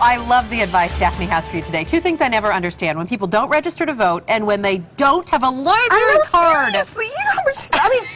I love the advice Daphne has for you today. Two things I never understand when people don't register to vote and when they don't have a library I know, card. seriously, you know how much, I mean,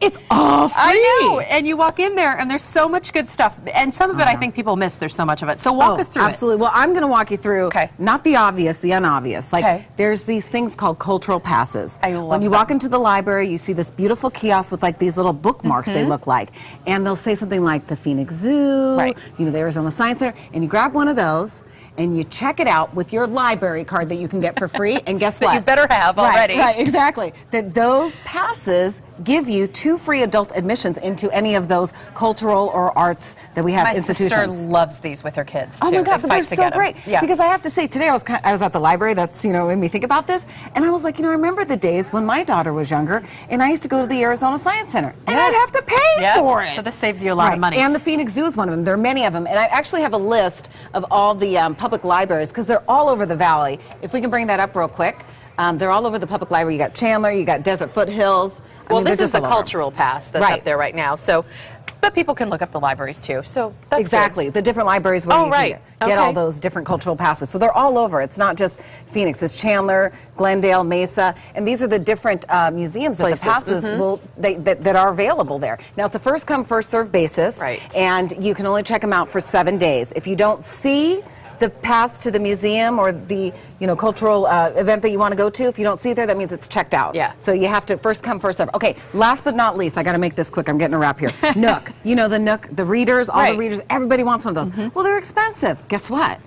it's all free. I know. And you walk in there and there's so much good stuff. And some of it I think people miss. There's so much of it. So walk Oh, us through absolutely. Well, I'm going to walk you through Okay. not the obvious, the unobvious. Like Okay. there's these things called cultural passes. I love When you them. walk into the library, you see this beautiful kiosk with like these little bookmarks they look like, and they'll say something like the Phoenix Zoo, Mm-hmm. Right. you know, the Arizona Science Center, and you grab one of those. And you check it out with your library card that you can get for free. And guess That what? you better have Right, already. Right, exactly. That those passes give you two free adult admissions into any of those cultural or arts that we have My institutions. sister loves these with her kids too. Oh my God, They but they're so great. Yeah. Because I have to say, today I was kind I was at the library. That's you know made me think about this, and I was like, you know, I remember the days when my daughter was younger, and I used to go to the Arizona Science Center, and Yeah. I'd have to pay Yep. for it. So this saves you a lot of money. And the Phoenix Zoo is one of them. There are many of them, and I actually have a list of all the um, public libraries because they're all over the valley. If we can bring that up real quick, um, they're all over the public library. You got Chandler, you got Desert Foothills. I well, mean, this is the cultural pass that's Right. up there right now. So, but people can look up the libraries too. So that's good. exactly the different libraries where Oh, you right. can get, get all those different cultural passes. So they're all over. It's not just Phoenix. It's Chandler, Glendale, Mesa, and these are the different uh, museums that the passes Mhm. will they, that, that are available there. Now it's a first come first serve basis, Right. And you can only check them out for seven days. If you don't see the pass to the museum or the you know cultural uh, event that you want to go to, if you don't see it there, that means it's checked out. Yeah. So you have to first come first serve. Okay. Last but not least, I got to make this quick. I'm getting a wrap here. Nook. You know the Nook, the readers, all Right. the readers. Everybody wants one of those. Well, they're expensive. Guess what?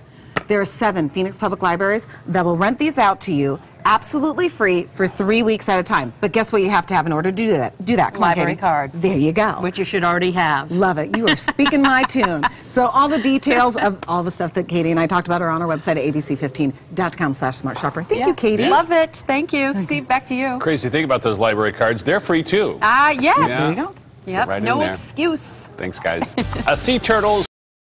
There are seven Phoenix Public Libraries that will rent these out to you absolutely free for three weeks at a time. But guess what you have to have in order to do that? Do that. Come Library Katie. card. There you go. Which you should already have. Love it. You are speaking my tune. So all the details of all the stuff that Katie and I talked about are on our website at abc15.com slash smart shopper. Thank you, Katie. Love it. Thank you. Steve, back to you. Crazy thing about those library cards, they're free too. Ah, yes. Yeah. There you go. Yep. Right no excuse. Thanks, guys. uh, sea turtles.